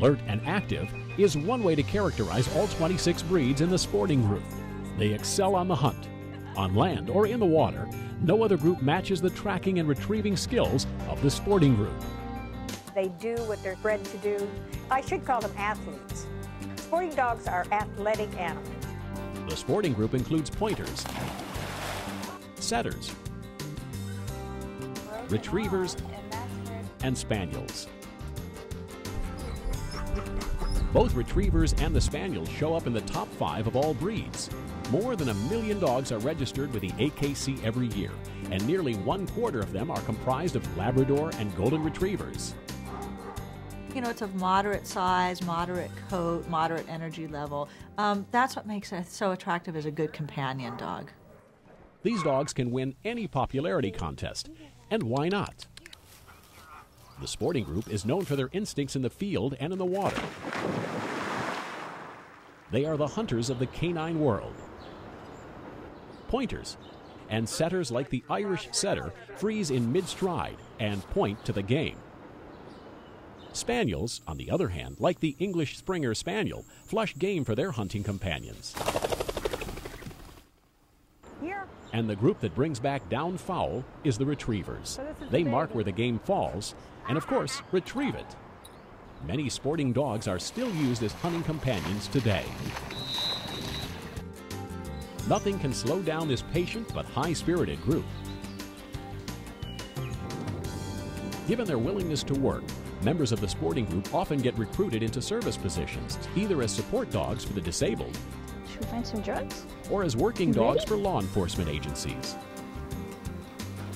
Alert and active is one way to characterize all 26 breeds in the sporting group. They excel on the hunt. On land or in the water, no other group matches the tracking and retrieving skills of the sporting group. They do what they're bred to do. I should call them athletes. Sporting dogs are athletic animals. The sporting group includes pointers, setters, retrievers, and spaniels. Both retrievers and the spaniels show up in the top five of all breeds. More than a million dogs are registered with the AKC every year, and nearly one quarter of them are comprised of Labrador and Golden Retrievers. You know, it's of moderate size, moderate coat, moderate energy level. Um, that's what makes it so attractive as a good companion dog. These dogs can win any popularity contest, and why not? The sporting group is known for their instincts in the field and in the water. They are the hunters of the canine world. Pointers and setters like the Irish setter freeze in mid stride and point to the game. Spaniels, on the other hand, like the English Springer Spaniel, flush game for their hunting companions. And the group that brings back down fowl is the retrievers. So this is They mark where the game falls and, of course, retrieve it. Many sporting dogs are still used as hunting companions today. Nothing can slow down this patient but high spirited group. Given their willingness to work, members of the sporting group often get recruited into service positions, either as support dogs for the disabled Should we find some drugs? or as working Really? dogs for law enforcement agencies.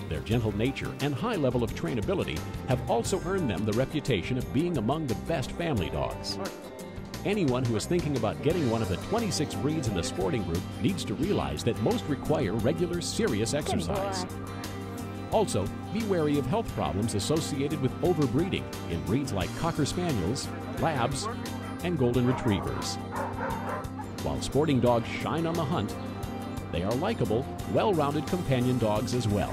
Their gentle nature and high level of trainability have also earned them the reputation of being among the best family dogs. Anyone who is thinking about getting one of the 26 breeds in the sporting group needs to realize that most require regular, serious exercise. Also, be wary of health problems associated with overbreeding in breeds like Cocker Spaniels, Labs, and Golden Retrievers. While sporting dogs shine on the hunt, they are likable, well rounded companion dogs as well.